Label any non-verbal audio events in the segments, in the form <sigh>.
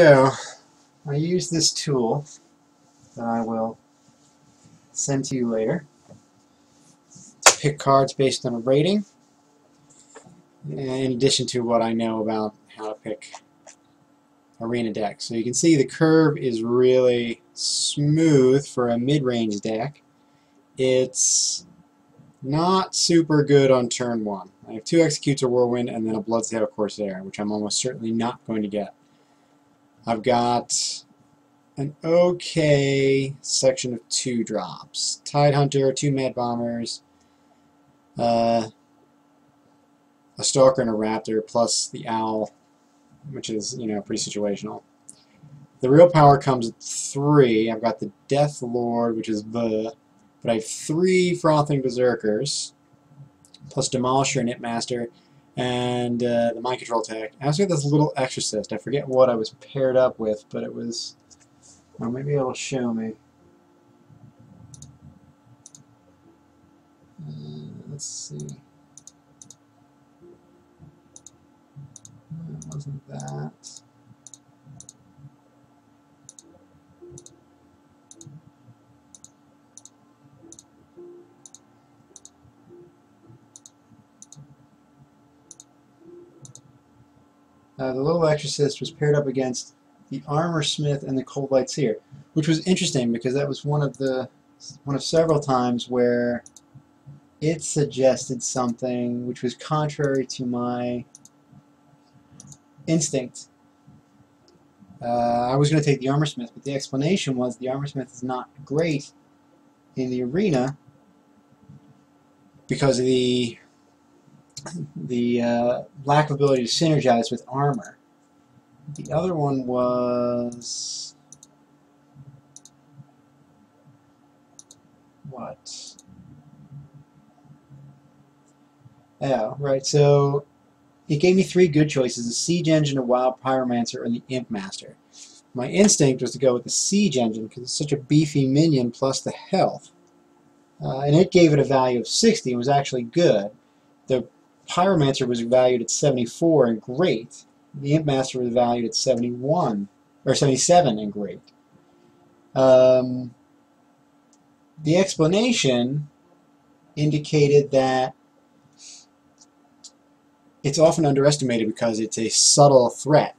So, I use this tool that I will send to you later to pick cards based on a rating, in addition to what I know about how to pick arena decks. So you can see the curve is really smooth for a mid-range deck. It's not super good on turn one. I have two Executor Whirlwind and then a Bloodsail Corsair, which I'm almost certainly not going to get. I've got an okay section of two drops. Tidehunter, two Mad Bombers, uh, a Stalker and a Raptor, plus the Owl, which is, you know, pretty situational. The real power comes at three. I've got the Deathlord, which is the, but I have three Frothing Berserkers, plus Demolisher and Hitmaster, and uh, the Mind Control attack. I also got this little Exorcist. I forget what I was paired up with, but it was, well, maybe it'll show me. Uh, let's see. It wasn't that. Uh, the little exorcist was paired up against the Armorsmith and the Coldlight Seer, which was interesting because that was one of the one of several times where it suggested something which was contrary to my instinct. Uh, I was going to take the Armorsmith, but the explanation was the Armorsmith is not great in the arena because of the the uh, lack of ability to synergize with armor. The other one was what? Yeah, right. So it gave me three good choices: the Siege Engine, a Wild Pyromancer, and the Imp Master. My instinct was to go with the Siege Engine because it's such a beefy minion plus the health. Uh, and it gave it a value of 60 and was actually good. The Pyromancer was valued at 74 and great. The Imp Master was valued at 71 or 77 and great. Um, the explanation indicated that it's often underestimated because it's a subtle threat.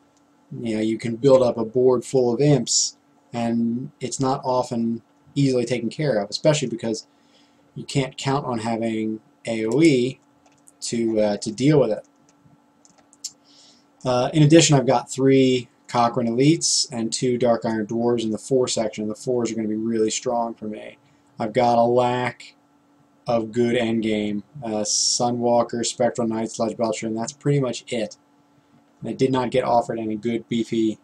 You know, you can build up a board full of imps, and it's not often easily taken care of, especially because you can't count on having AOE to, uh, to deal with it. Uh, in addition, I've got three Kor'kron Elites and two Dark Iron Dwarves in the 4 section. The 4s are going to be really strong for me. I've got a lack of good endgame. Uh, Sunwalker, Spectral Knight, Sludge Belcher, and that's pretty much it. And I did not get offered any good beefy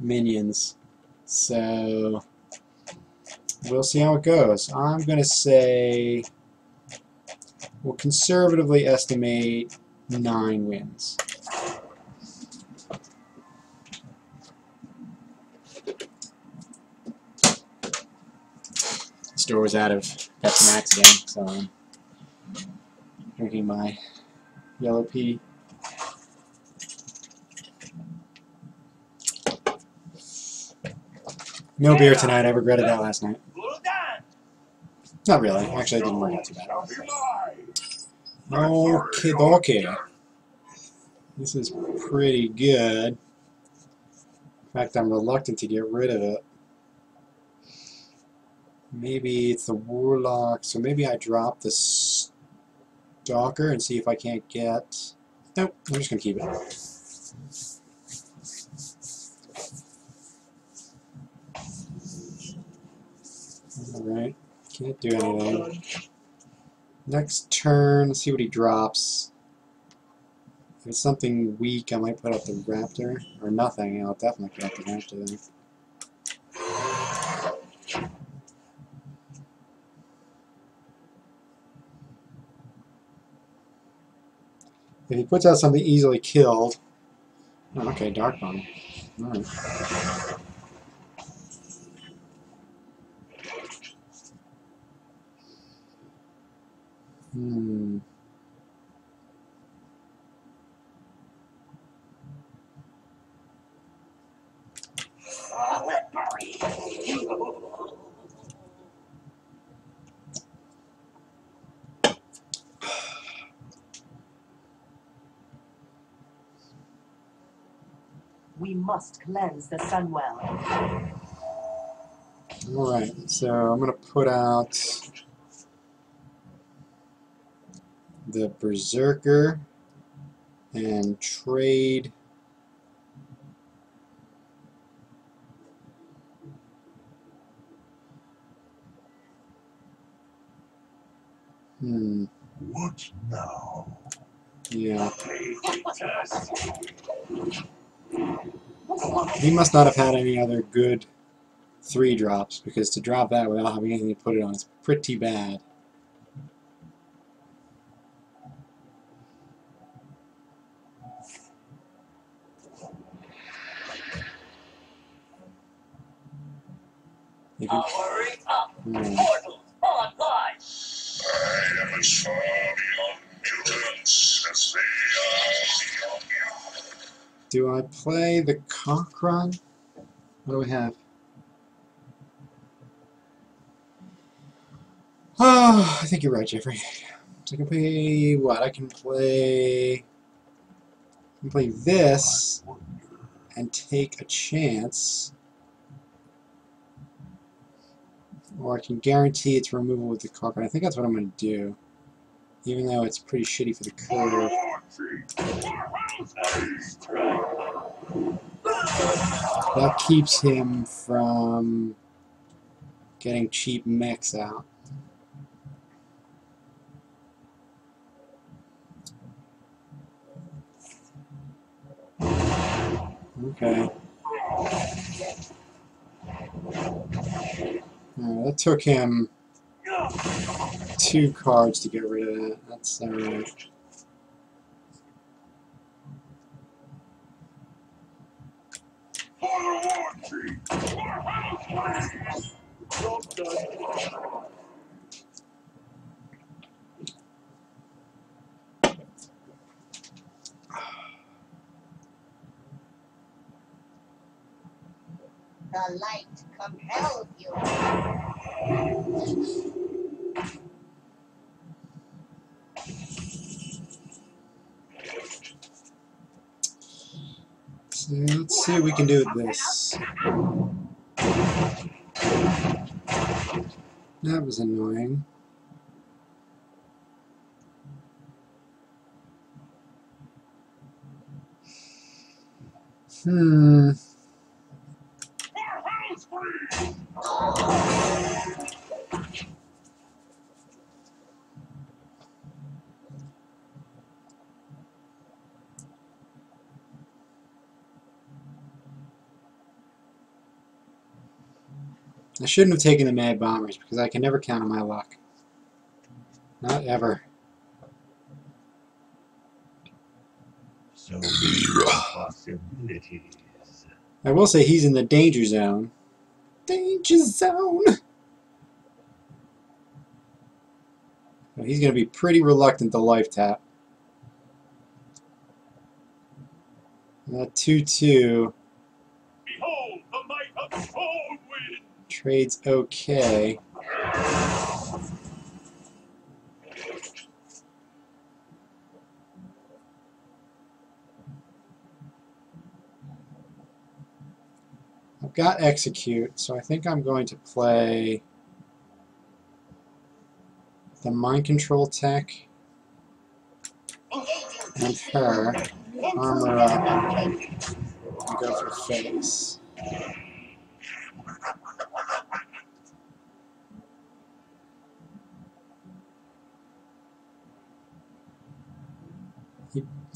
minions. So, we'll see how it goes. I'm going to say We'll conservatively estimate nine wins. The store was out of Pepsi Max again, so I'm drinking my yellow pea. No beer tonight. I regretted that last night. Not really. Actually, it didn't work out too bad. Okay, okay. This is pretty good. In fact, I'm reluctant to get rid of it. Maybe it's the Warlock, so maybe I drop the Stalker and see if I can't get... Nope, I'm just going to keep it. Alright, can't do anything. Next turn, let's see what he drops. If it's something weak, I might put out the Raptor. Or nothing, I'll definitely put out the Raptor then. If he puts out something easily killed... Oh, okay, Dark Bomb. Alright. <sighs> We must cleanse the Sunwell. Alright, so I'm going to put out the Berserker and trade Hmm, What now? yeah. <laughs> He must not have had any other good three drops, because to drop that without having anything to put it on is pretty bad. Powering up. hmm, Portals online. I am as far beyond mutants as they are beyond you. do I play the Kor'kron? What do we have? Oh, I think you're right, Jeffrey. So I can play what? I can play. I can play this and take a chance. Or I can guarantee its removal with the Kor'kron. I think that's what I'm going to do. Even though it's pretty shitty for the curve. That keeps him from getting cheap mechs out. Okay. Alright, that took him two cards to get rid of that. That's alright. For the war tree! The light compels you. So let's see what we can do with this. That was annoying. Hmm. I shouldn't have taken the Mad Bombers because I can never count on my luck. Not ever. So possibilities. I will say he's in the danger zone. Danger zone! So he's going to be pretty reluctant to life tap. That 2 trades okay. I've got execute, so I think I'm going to play the mind control tech and her armor up and go for face.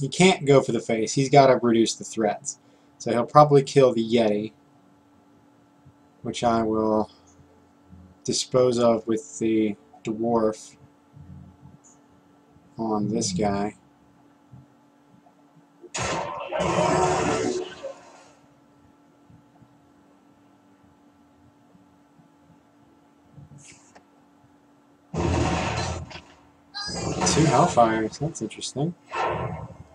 He, can't go for the face. He's got to reduce the threats. So he'll probably kill the Yeti, which I will dispose of with the dwarf on this guy. Two Hellfires, that's interesting.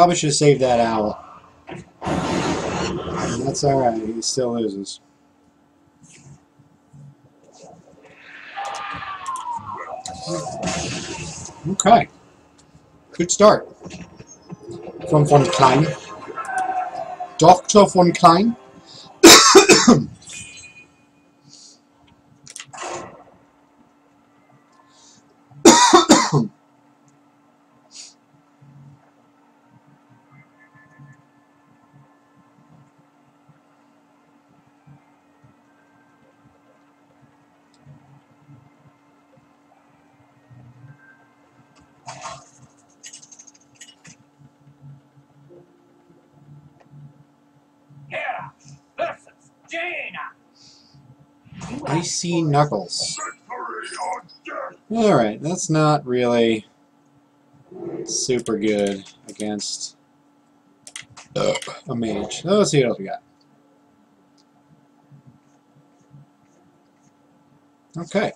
Probably should have saved that owl. That's alright, he still loses. Okay. Good start. From von Klein. Dr. von Klein. Kara versus Jaina. Icy Knuckles. Alright, that's not really super good against a mage. Let's see what else we got. Okay.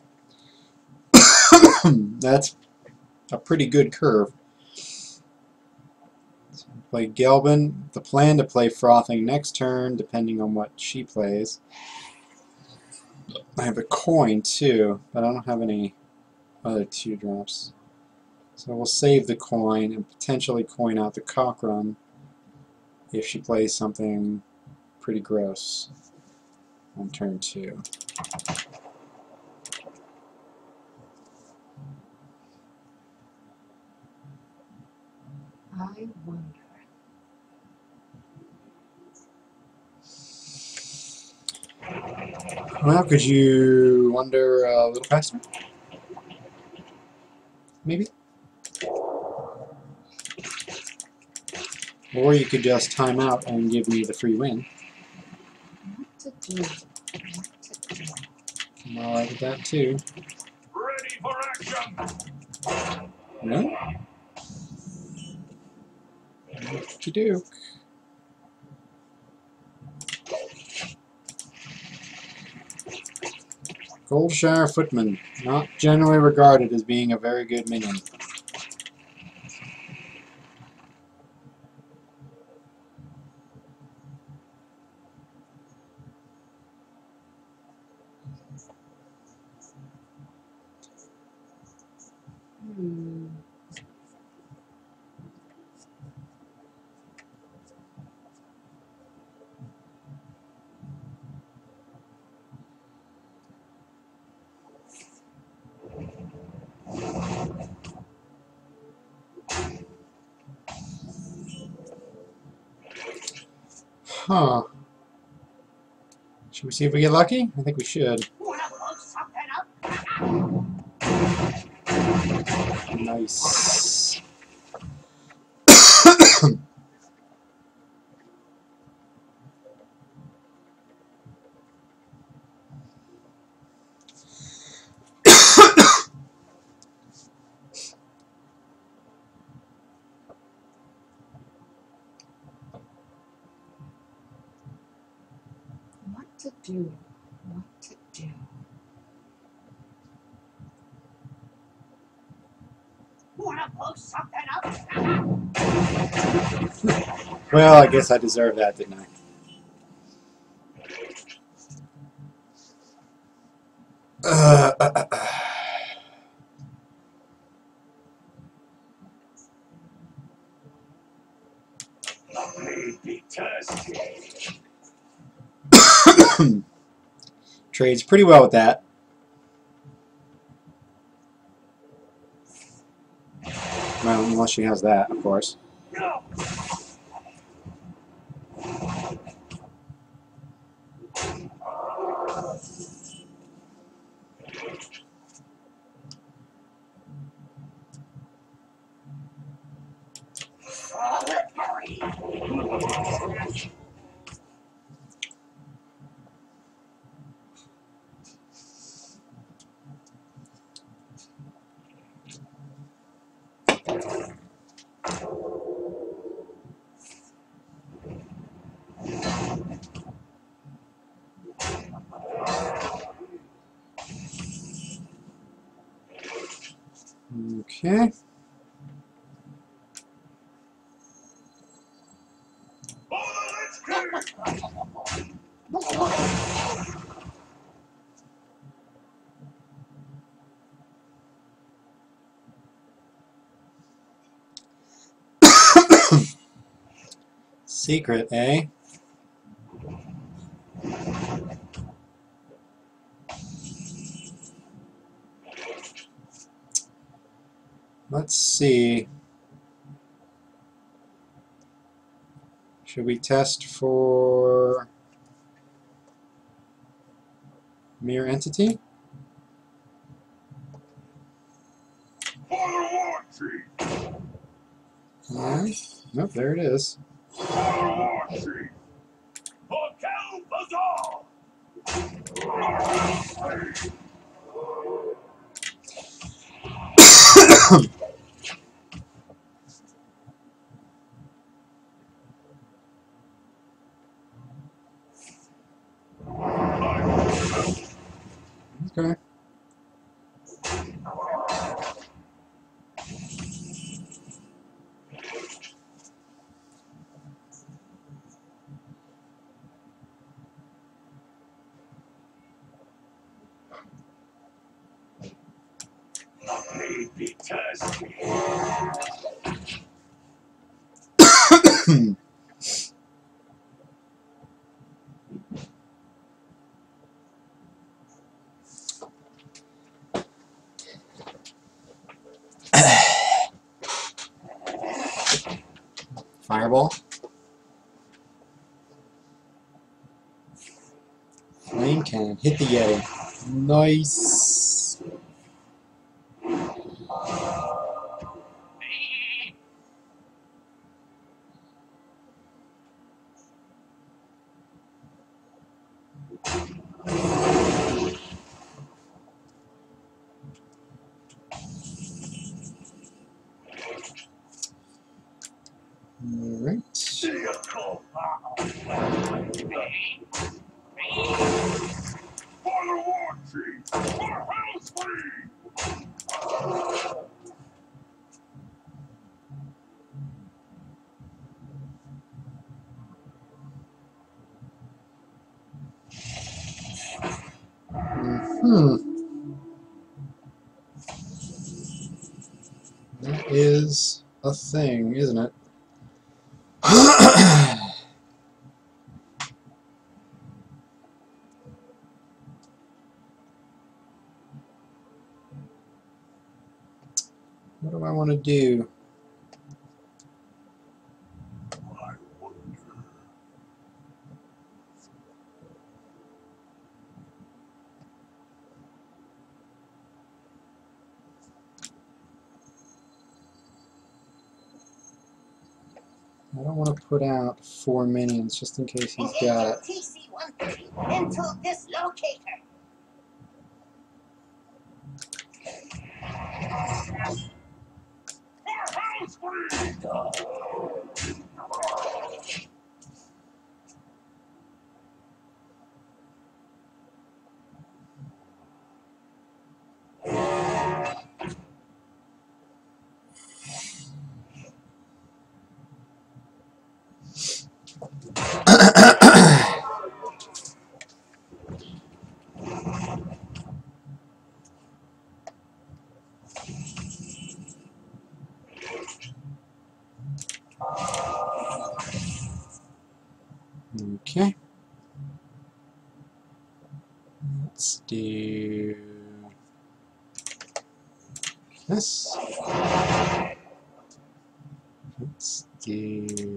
<coughs> that's a pretty good curve. Play Gelbin. The plan to play Frothing next turn, depending on what she plays. I have a coin too, but I don't have any other two drops. So we'll save the coin and potentially coin out the Kor'kron if she plays something pretty gross on turn two. I wonder. Well, could you wonder a little faster? Maybe? Or you could just time out and give me the free win. What to do? What to do? I'm alright with that too. Ready for action! No? What you do? Goldshire Footman, not generally regarded as being a very good minion. Huh. Should we see if we get lucky? I think we should. Nice. What to do? What to do? Wanna blow something up? Well, I guess I deserve that, didn't I? Uh, uh, uh. May be thirsty. Trades pretty well with that. Well, unless she has that, of course. Secret, eh? Let's see. Should we test for mirror entity? For the War Tree! Alright. Nope, there it is. For the War Tree! For Kel Bazaar! Okay. Be. <clears throat> Fireball. Flame cannon. Hit the Yeti. Nice. Alright. Vehicle. For the War Tree! For Hell's Free! Hmm. That is a thing, isn't it? what do I want to do? I wonder. I don't want to put out four minions just in case he's got it. Okay. Let's do this. Let's do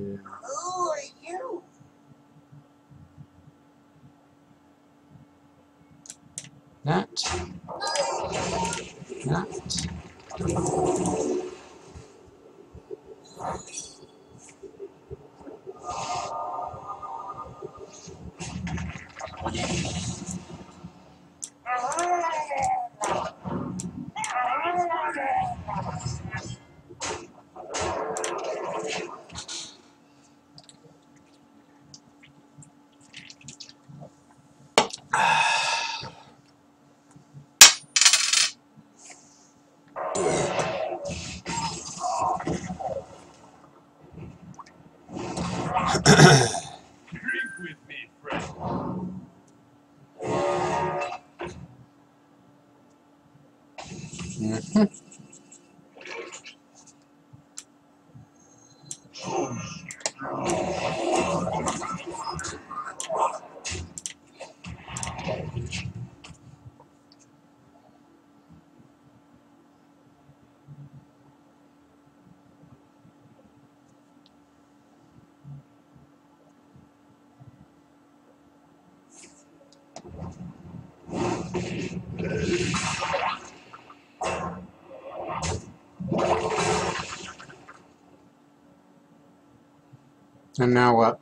And now what?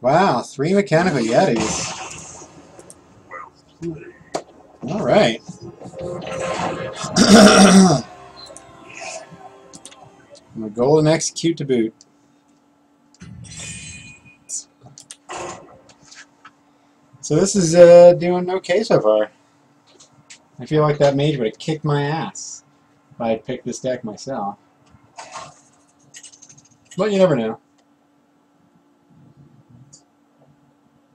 wow, three mechanical yetis. All right. and a golden execute to boot. So this is uh, doing okay so far. I feel like that mage would have kicked my ass if I had picked this deck myself. But you never know.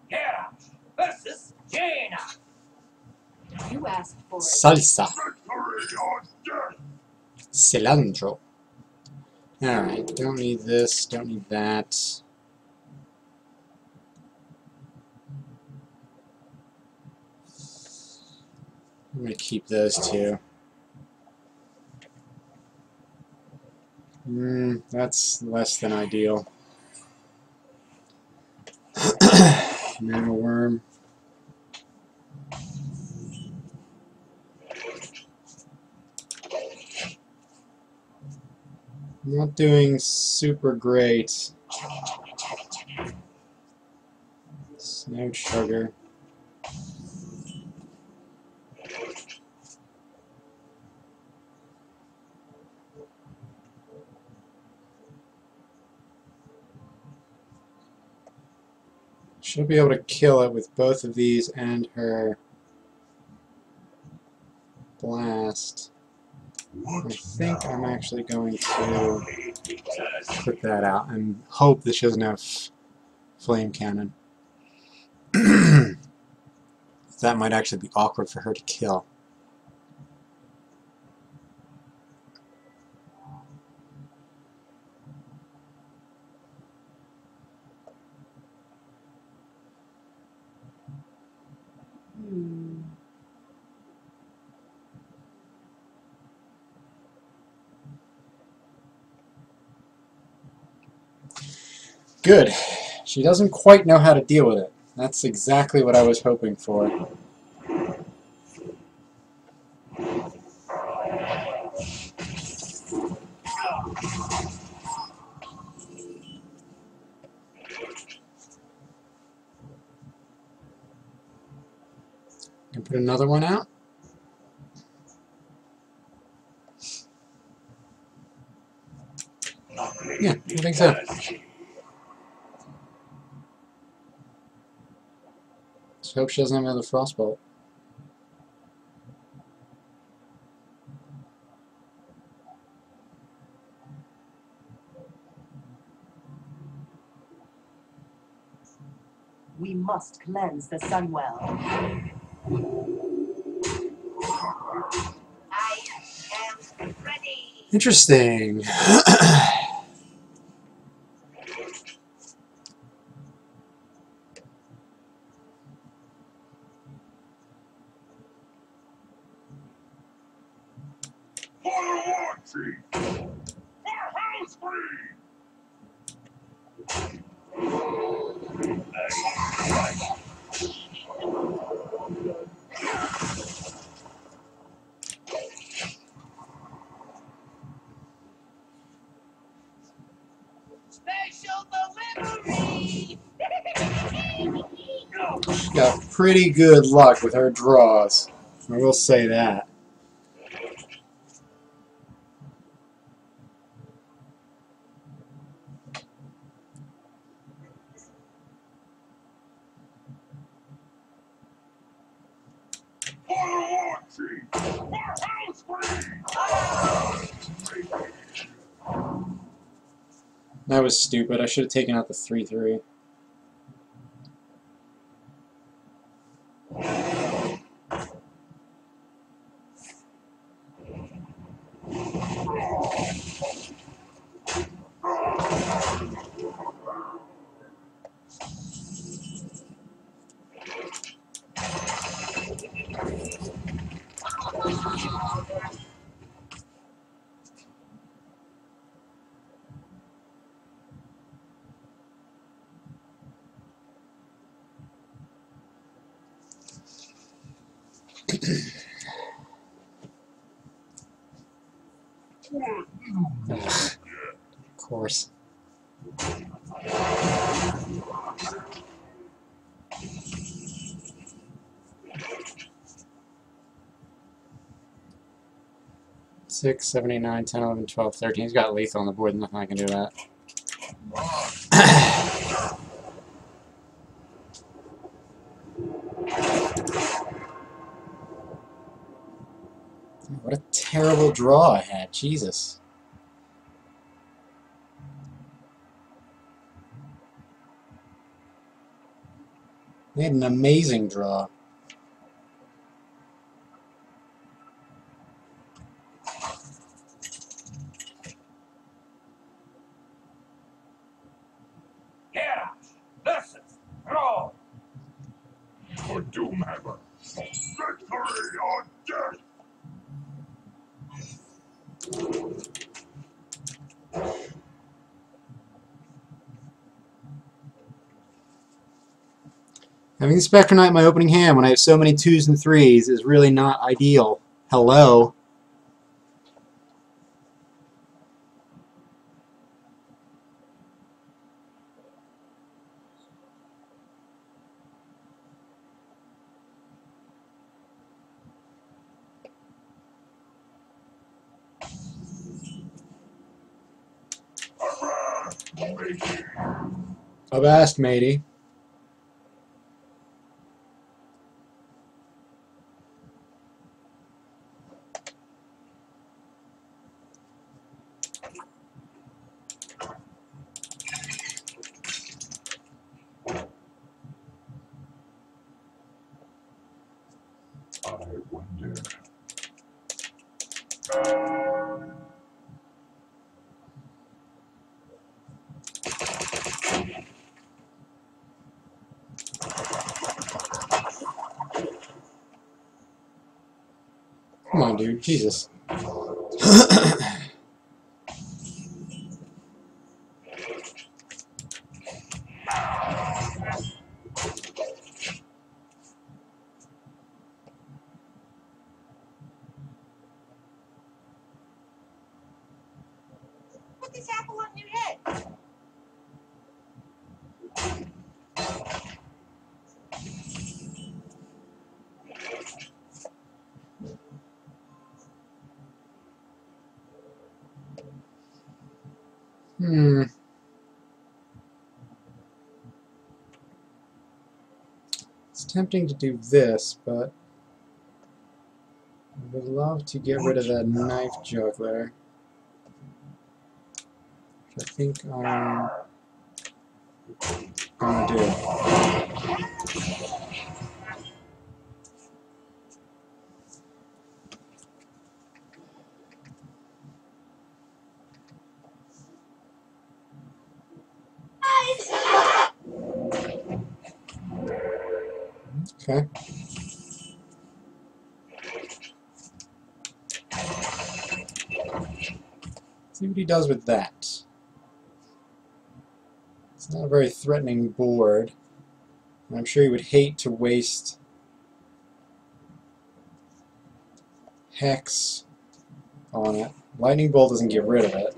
Hera versus Jaina. You asked for it. Salsa. Victory or death. Cilantro. Alright, don't need this, don't need that. I'm gonna keep those two. Hmm, that's less than ideal. <coughs> Mana Wyrm. Not doing super great. Snowchugger. She'll be able to kill it with both of these and her blast. I think I'm actually going to put that out and hope that she doesn't have flame cannon. <clears throat> that might actually be awkward for her to kill. Good. She doesn't quite know how to deal with it. That's exactly what I was hoping for. Put another one out. Yeah, I think so. Just hope she doesn't have another frostbolt. We must cleanse the Sunwell. I am ready. Interesting. <clears throat> pretty good luck with her draws. I will say that. That was stupid. I should have taken out the 3-3. Of course. Six, seven, eight, nine, ten, eleven, twelve, thirteen. He's got lethal on the board. Nothing I can do that. <coughs> what a terrible draw I had. Jesus. They had an amazing draw. Yeah! Listen! Roll! For Doomhammer! Victory or death! Having the Spectre Knight in my opening hand when I have so many twos and threes is really not ideal. Hello. Avast, matey! Come on, dude. Jesus. <laughs> Put this apple on your head. Hmm. It's tempting to do this, but I would love to get rid of that knife juggler. Which I think I'm gonna do. Okay. See what he does with that. It's not a very threatening board. I'm sure he would hate to waste Hex on it. Lightning Bolt doesn't get rid of it.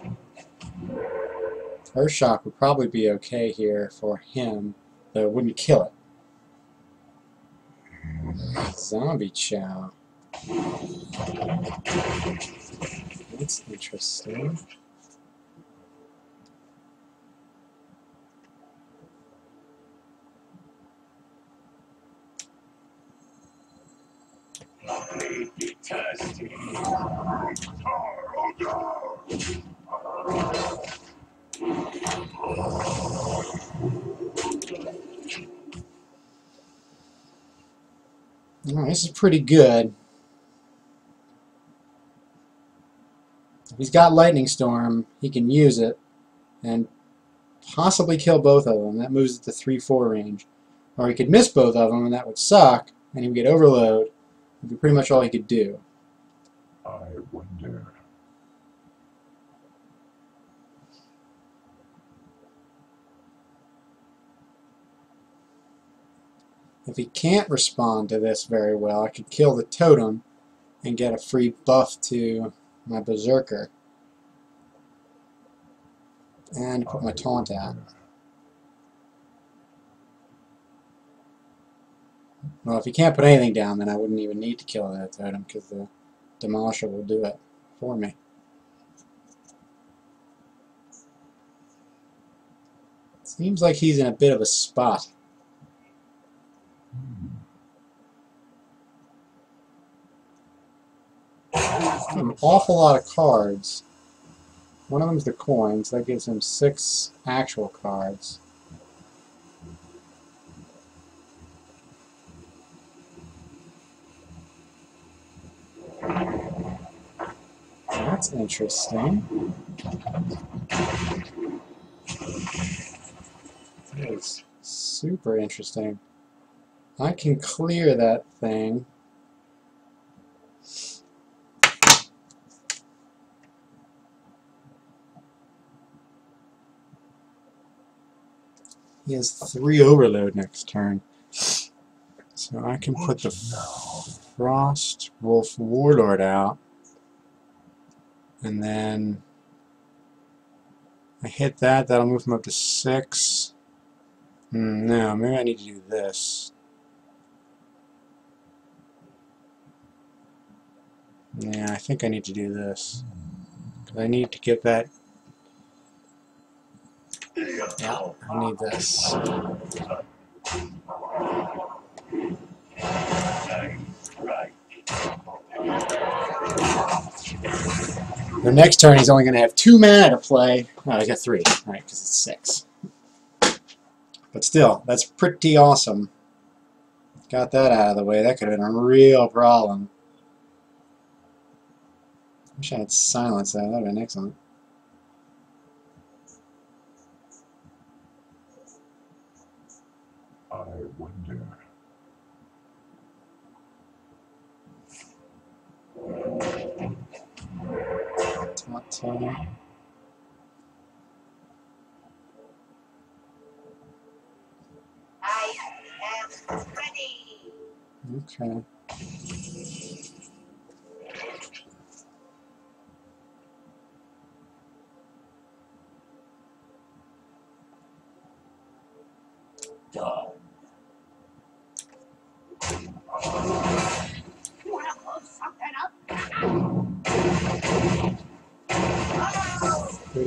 Earth Shock would probably be okay here for him, though it wouldn't kill it. Zombie Chow. That's interesting. Well, this is pretty good. If he's got Lightning Storm, he can use it and possibly kill both of them. That moves it to 3-4 range. Or he could miss both of them, and that would suck, and he would get overload. That would be pretty much all he could do. I wonder. If he can't respond to this very well, I could kill the totem and get a free buff to my Berserker. And put my taunt out. Well, if he can't put anything down, then I wouldn't even need to kill that totem because the Demolisher will do it for me. Seems like he's in a bit of a spot. An awful lot of cards. One of them's the coins. That gives him six actual cards. That's interesting. That is super interesting. I can clear that thing. He has three overload next turn. So I can put the Frost Wolf Warlord out. And then I hit that, that'll move him up to six. Hmm, no, maybe I need to do this. Yeah, I think I need to do this. 'Cause I need to get that. Yeah, I need this. The next turn he's only going to have two mana to play. Oh, he's got three, right, because it's six. But still, that's pretty awesome. Got that out of the way. That could have been a real problem. Wish I had silence that. That would have been excellent. Taunt totem. I am ready. Okay.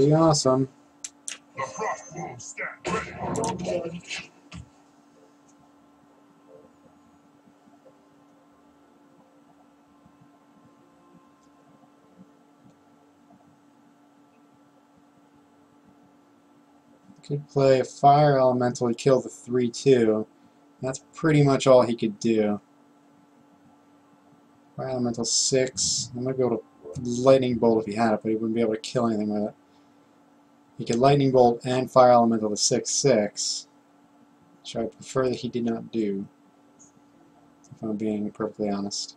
Pretty awesome. Could play a fire elemental to kill the 3-2. That's pretty much all he could do. Fire elemental 6. I might be able to lightning bolt if he had it, but he wouldn't be able to kill anything with it. He could lightning bolt and fire elemental to 6-6. Which I prefer that he did not do. If I'm being perfectly honest.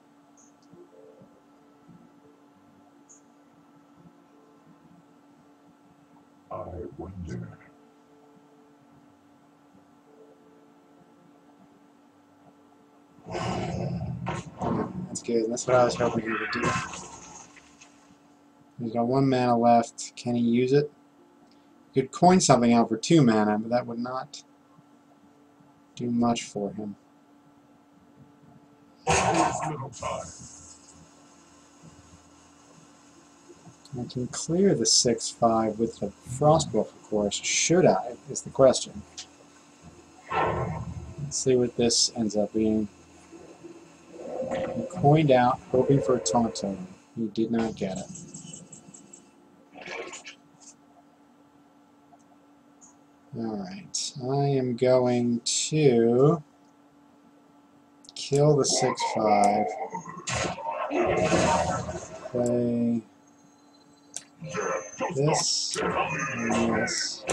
I wonder. That's good. That's what I was hoping he would do. He's got one mana left. Can he use it? Could coin something out for two mana, but that would not do much for him. I can clear the 6-5 with the Frostwolf, of course. Should I, is the question. Let's see what this ends up being. He coined out, hoping for a taunt totem. He did not get it. Alright, I am going to Kill the 6-5. Play this and this.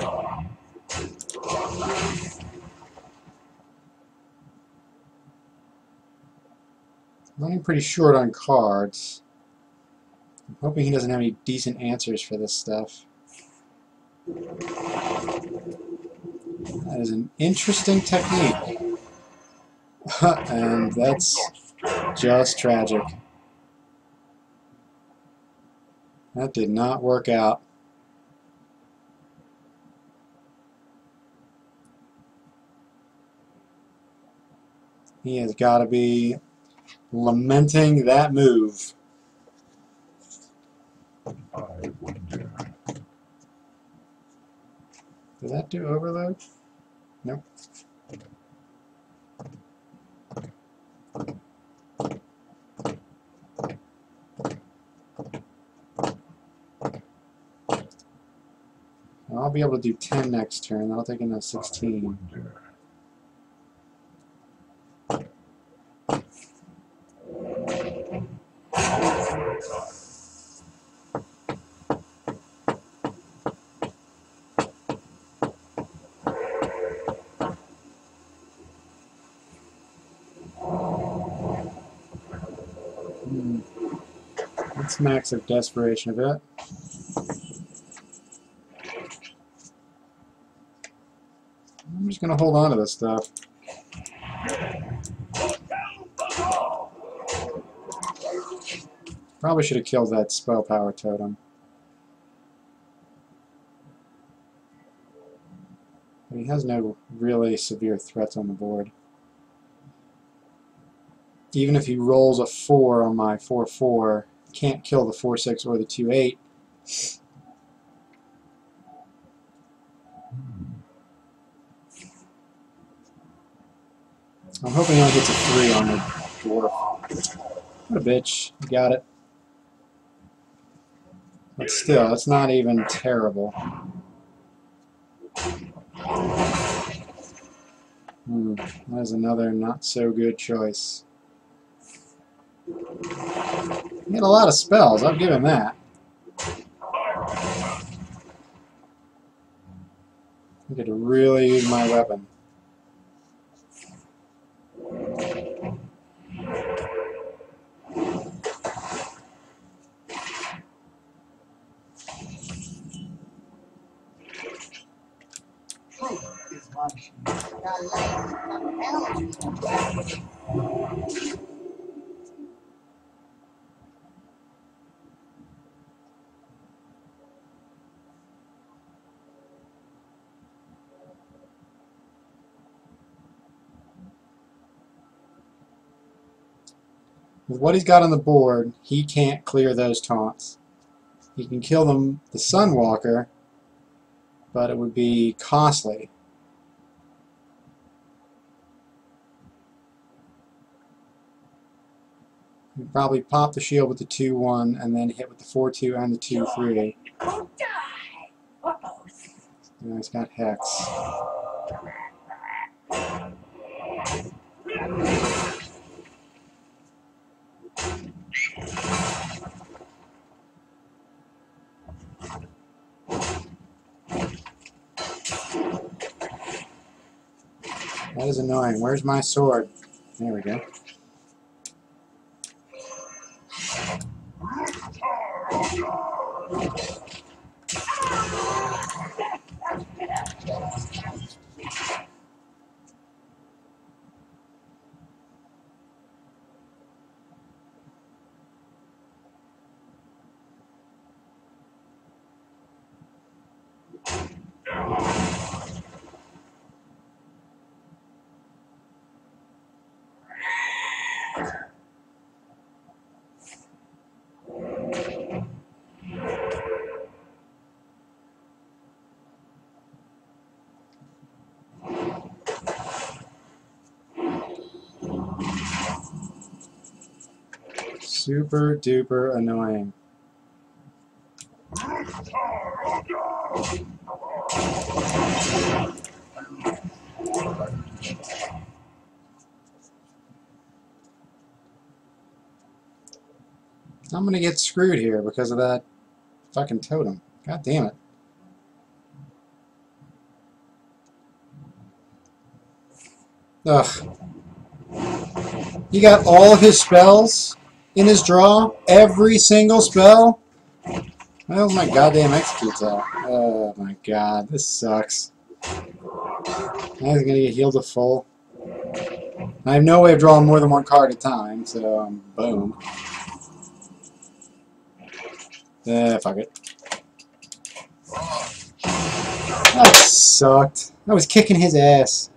Running pretty short on cards. I'm hoping he doesn't have any decent answers for this stuff. That is an interesting technique. <laughs> and that's just tragic. That did not work out. He has got to be lamenting that move. I wonder. Did that do overload? Nope. I'll be able to do 10 next turn. That'll take another I 16. Max our desperation a bit. I'm just gonna hold on to this stuff. Probably should have killed that spell power totem. But he has no really severe threats on the board. Even if he rolls a 4 on my 4-4, can't kill the 4-6 or the 2-8. I'm hoping only gets a 3 on the dwarf. What a bitch. Got it. But still, it's not even terrible. Hmm, that is another not so good choice. He had a lot of spells, I'll give him that. I could really use my weapon. Truth is watching. The With what he's got on the board, he can't clear those taunts. He can kill them, the Sunwalker, but it would be costly. He'd probably pop the shield with the 2-1 and then hit with the 4-2 and the 2-3. Oh, die! Know, he's got Hex. Annoying. Where's my sword? There we go. Super duper annoying. I'm gonna get screwed here because of that fucking totem. God damn it. Ugh. He got all of his spells? In his draw? Every single spell? Where's my goddamn executes at? Oh my god, this sucks. He's gonna get healed to full. I have no way of drawing more than one card at a time, so um, boom. Eh, fuck it. That sucked. I was kicking his ass.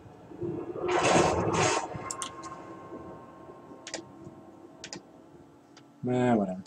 Eh, whatever.